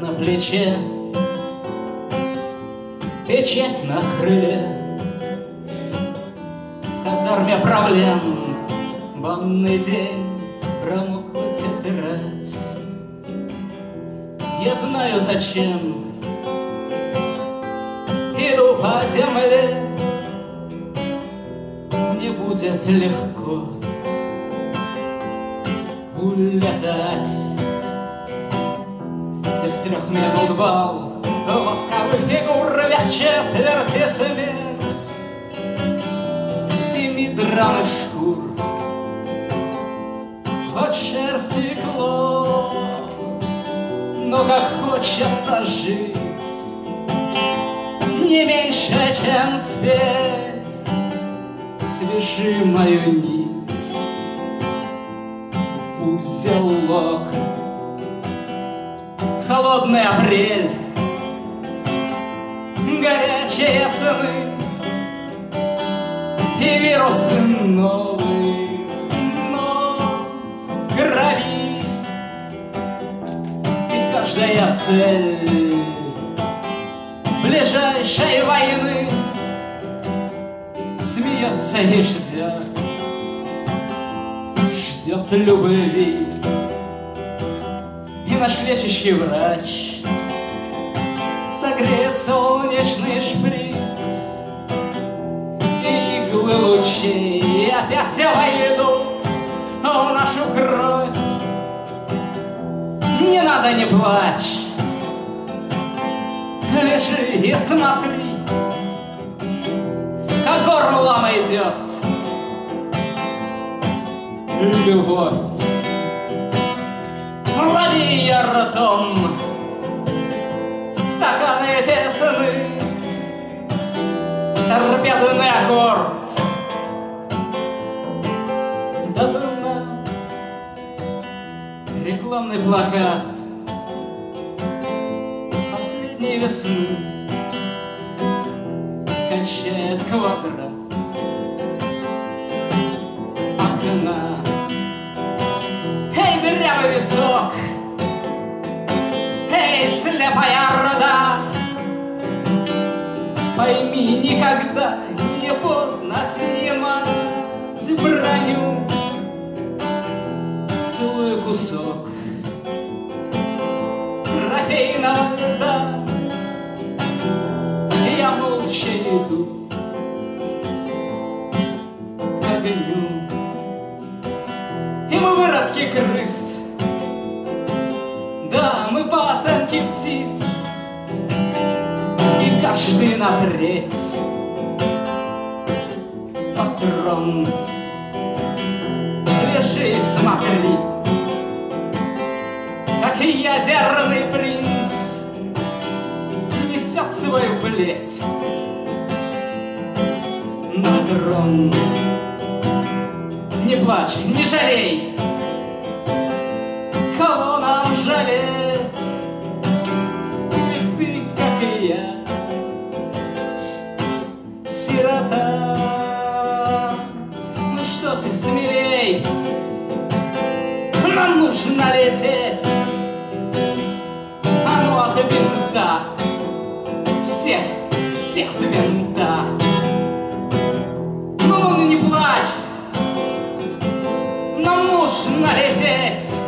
на плече, Печать на крыле, В казарме проблем Банный день, промокла тетрадь. Я знаю, зачем Иду по земле, Мне будет легко улетать. Из трех минут бал Восковой фигуры вес четверти смерть Семи драных шкур От шерсти клок Но как хочется жить Не меньше, чем спеть. Свяжи мою нить в узелок Холодный апрель Горячие сны И вирусы новых нот в крови И каждая цель Ближайшей войны Смеется и ждет Ждет любви наш лечащий врач. Согреет солнечный шприц И иглы лучей И опять я войду В нашу кровь. Не надо, не плачь. Лежи и смотри Как горлом идет Любовь Лови ее ртом. Стаканы тесны Торпедный аккорд До дна Рекламный плакат Последней весны. Качает квадрат. Окна. Эй, дырявый висок Слепая рода. Пойми, никогда не поздно снимать броню Целую кусок трофейного льда. Я молча иду к огню. И мы выродки крыс пасынки птиц И каждый на треть Патрон Лежи и смотри Как ядерный принц Несет свою плеть. На трон. Не плачь, не жалей. Кого нам жалеть Сирота. Ну что ты, смелей Нам нужно лететь А ну от винта Всех, всех до винта Ну, ну, не плачь Нам нужно лететь